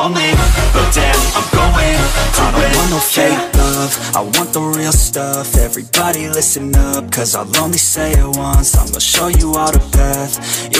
lonely, but damn, I'm going to I don't want no fake love, I want the real stuff, everybody listen up, cause I'll only say it once, I'm gonna show you all the path,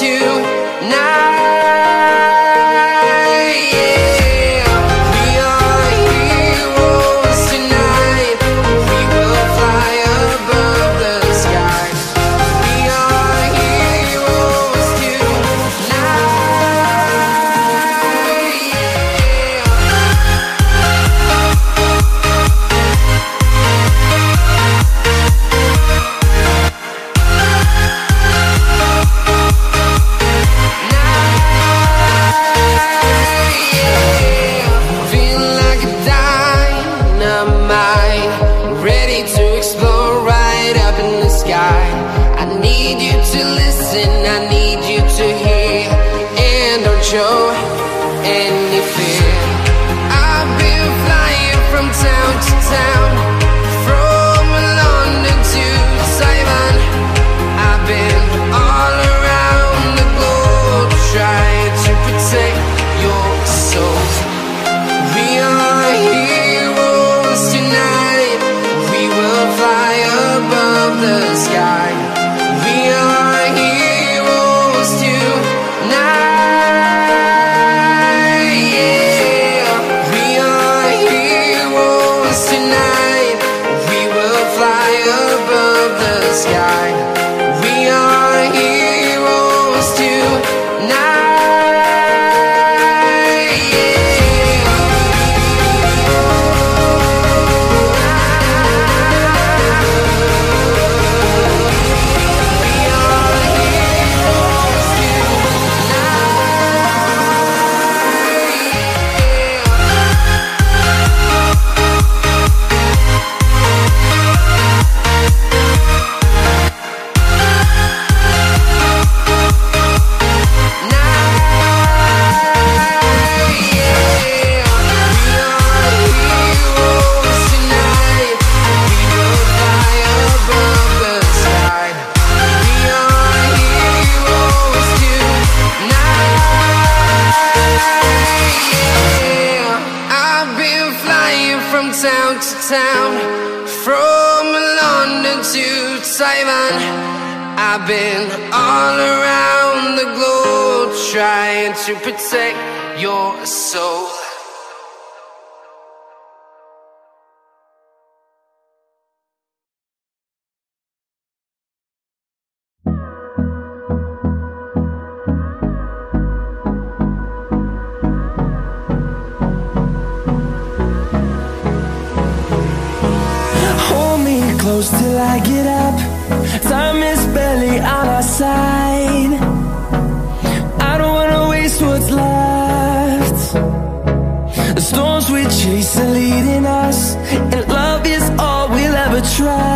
heroes you listen, to protect your soul. Hold me close till I get up Time is barely on our side what's left The storms we chase are leading us And love is all we'll ever try.